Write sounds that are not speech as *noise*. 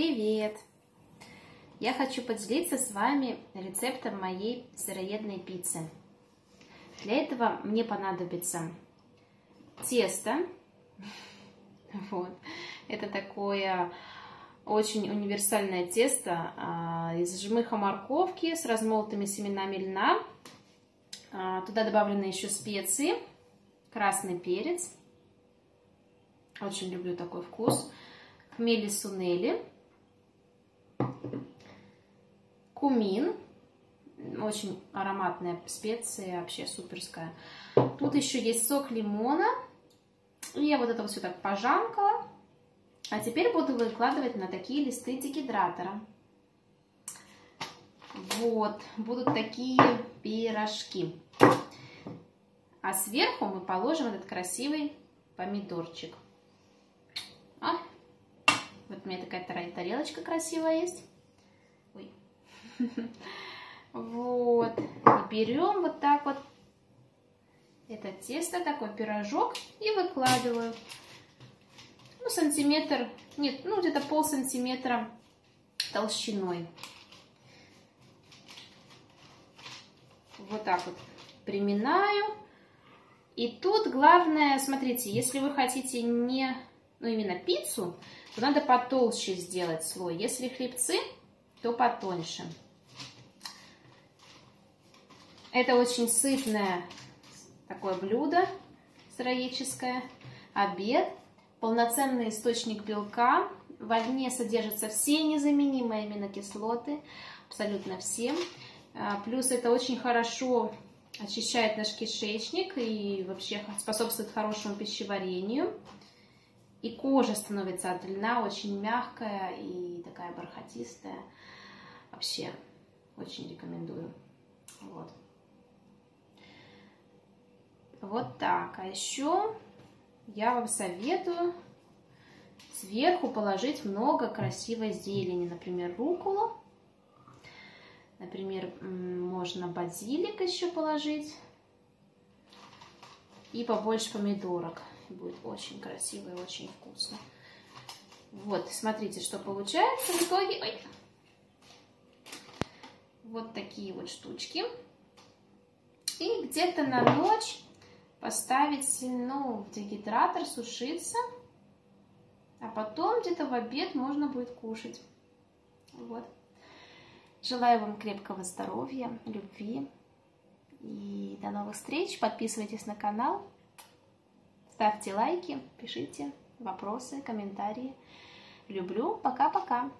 Привет! Я хочу поделиться с вами рецептом моей сыроедной пиццы. Для этого мне понадобится тесто. *laughs* Вот. Это такое очень универсальное тесто а, из жмыха морковки с размолотыми семенами льна. А, туда добавлены еще специи, красный перец. Очень люблю такой вкус. Хмели сунели. Кумин. Очень ароматная специя, вообще суперская. Тут еще есть сок лимона. И я вот это вот все так пожамкала. А теперь буду выкладывать на такие листы дегидратора. Вот, будут такие пирожки. А сверху мы положим этот красивый помидорчик. А, вот у меня такая тарелочка красивая есть. Вот. И берем вот так вот это тесто, такой пирожок, и выкладываю. Ну, сантиметр, нет, ну, где-то пол сантиметра толщиной. Вот так вот приминаю. И тут главное, смотрите, если вы хотите не, ну, именно пиццу, то надо потолще сделать слой. Если хлебцы, то потоньше. Это очень сытное такое блюдо сыроедческое, обед, полноценный источник белка. В огне содержатся все незаменимые аминокислоты, абсолютно все. А, плюс это очень хорошо очищает наш кишечник и вообще способствует хорошему пищеварению. И кожа становится от льна очень мягкая и такая бархатистая. Вообще очень рекомендую. Вот. Вот так. А еще я вам советую сверху положить много красивой зелени. Например, руколу. Например, можно базилик еще положить. И побольше помидорок. Будет очень красиво и очень вкусно. Вот, смотрите, что получается в итоге. Ой. Вот такие вот штучки. И где-то на ночь поставить ну, в дегидратор сушиться. А потом где-то в обед можно будет кушать. Вот. Желаю вам крепкого здоровья, любви. И до новых встреч. Подписывайтесь на канал. Ставьте лайки, пишите вопросы, комментарии. Люблю. Пока-пока.